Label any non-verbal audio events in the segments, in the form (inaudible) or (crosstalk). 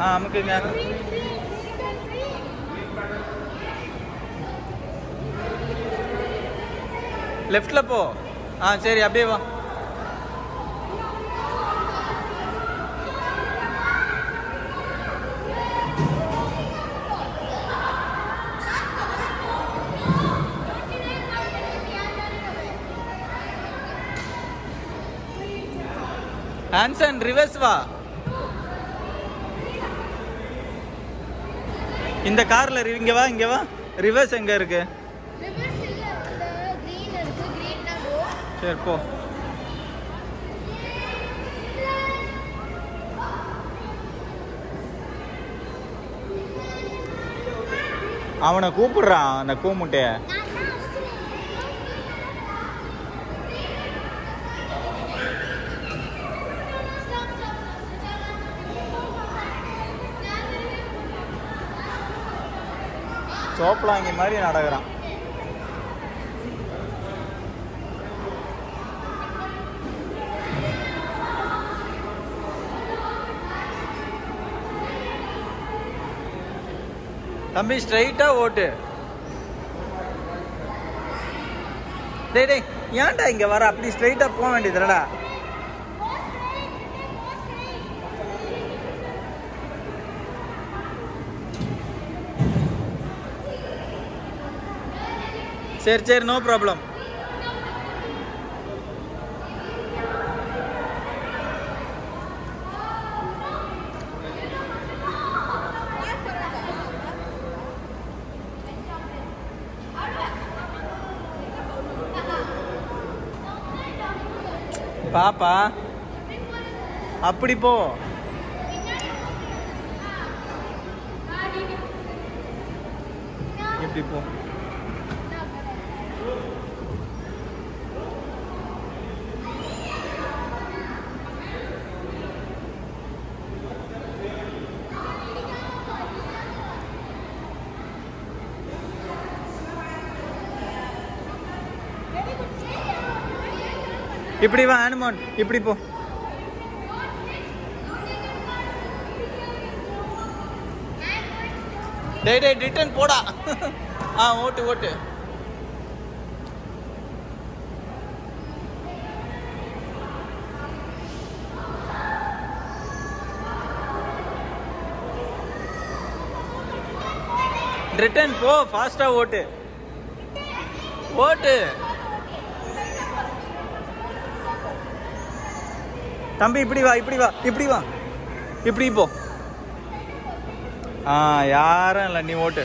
ஆ அமுக்குங்க லெஃப்ட்ல போ ஆ சரி அப்படியே வா ஆன்சன் ரிவர்ஸ் வா இந்த கார்ல இங்க வா இங்க வா. ரிவர்ஸ் எங்க இருக்கு? சரி போ. அவனை கூப்பிடுறான் அந்த கூமுட்டைய. சோப்பலாங்கி மாதிரி நடக்கிறான். தம்பி ஸ்ட்ரைட்டா ஓட்டு. டேய் டேய் ஏன்டா இங்க வர? அப்படி ஸ்ட்ரைட்டா போக வேண்டியதுலடா சரி சரி நோ ப்ராப்ளம் பாப்பா அப்படி போ. இப்படி போ? இப்படி வா அனுமான் இப்படி போ. டேய் டேய் ரிட்டர்ன் போடா. ஆ ஓட்டு ஓட்டு. ரிட்டர்ன் போ ஃபாஸ்டா ஓட்டு. ஓட்டு. தம்பி இப்படி வா இப்படி வா இப்படி வா. இப்படி போ. ஆ யாரும் இல்லை நீ ஓட்டு.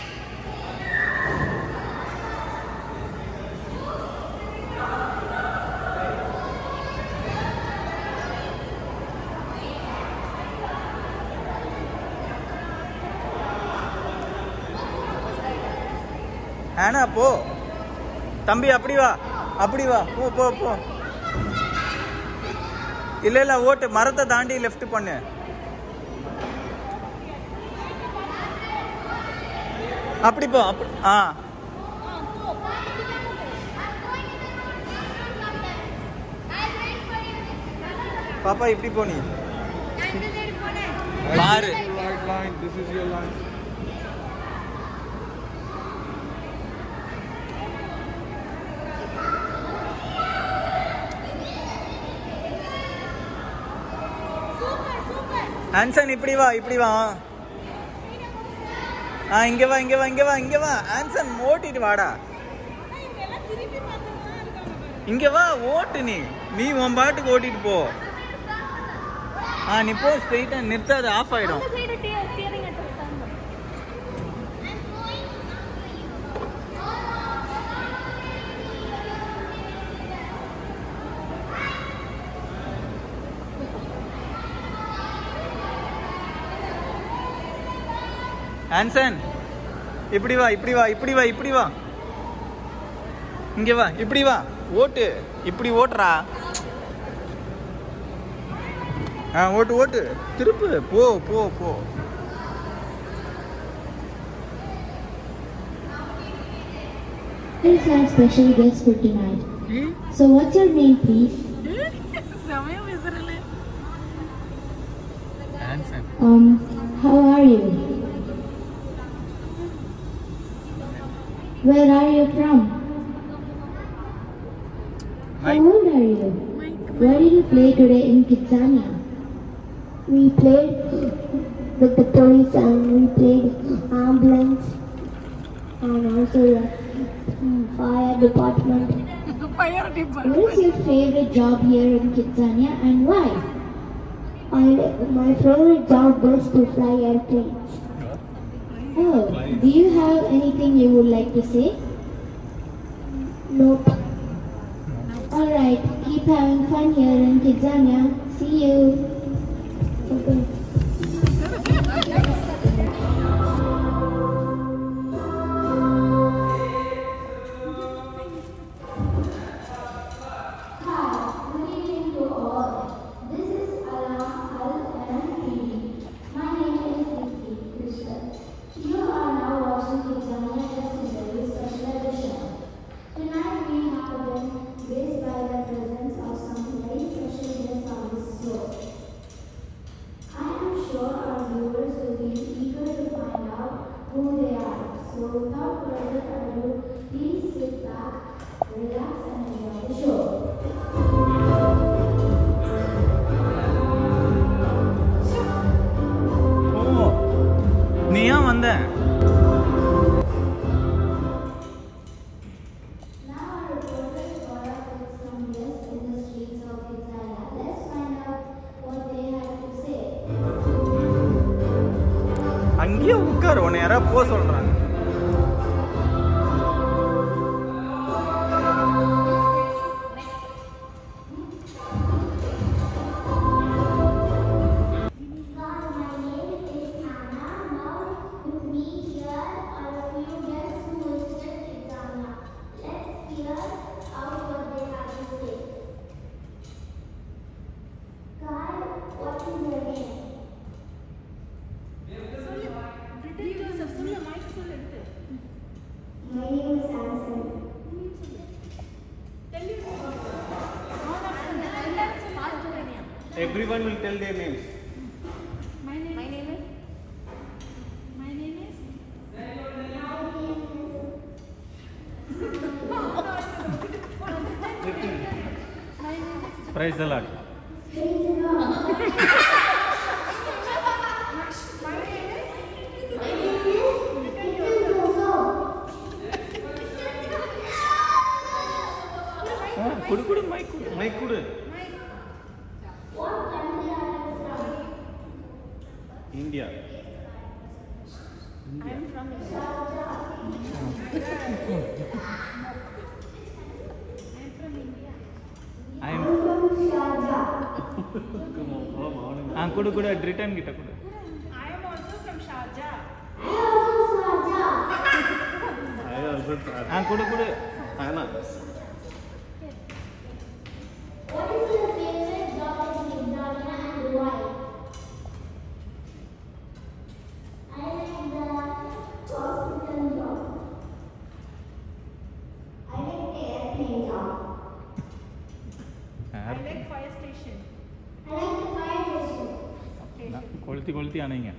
ஆனா போ. தம்பி அப்படி வா அப்படி வா. போ போ போ. இல்ல இல்ல ஓட்டு மரத்தை தாண்டி லெஃப்ட் பண்ணு. அப்படி போ அப்படி ஆ. பாப்பா இப்படி போ நீ. பாரு. ஆன்சன் இப்படி வா இப்படி வா. ஆ இங்க வா இங்க வா இங்க வா இங்க வா. ஆன்சன் ஓட்டிட்டு வாடா. இங்க வா ஓட்டு நீ. நீ உன் பாட்டுக்கு ஓட்டிட்டு போ. ஆ நீ போ ஸ்ட்ரெயிட்டா நிறுத்தாது ஆஃப் ஆயிடும். ஆன்சன் இப்படி வா இப்படி வா இப்படி வா இப்படி வா இங்க வா இப்படி வா ஓட்டு இப்படி ஓட்டுறா ஆ ஓட்டு ஓட்டு திருப்பு போ போ போ Please have special guests for tonight. So what's your name, please? Hanson Um, how are you? Where are you from? How old are you? Where did you play today in Kidzania? We played with the police and we played ambulance and also the mm, fire department. (laughs) What is your favorite job here in Kidzania and why? I, my favorite job was to fly airplanes. Oh, do you have anything you would like to say? Nope. Alright, keep having fun here in Kidzania. See you. Okay. உட்காரு உன்னை யாராவது போக சொல்றாங்க. Everyone will tell their names. My name, my name is. My name is. My name is. Praise the Lord. India. I'm from India. I'm from India. I'm. Come on, come on. Ah, kudu kudu return kita kudu. I am also from Sharjah. I also Sharjah. I also. Ah, kudu kudu. Anna. What is ಯಾರು ಕೊಳ್ತಿ ಕೊಳ್ತಿ ಅಣಂಗ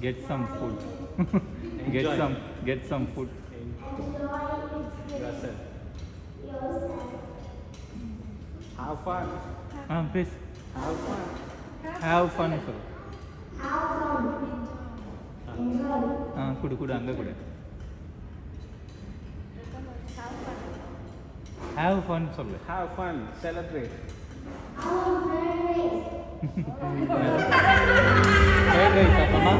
get some food get some get some food yourself have fun ah, please have fun have fun sir ஆ குடு குடு அங்கே குடு have fun சொல்லு. Our friend race. Fried rice அப்பமா